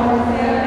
Amen.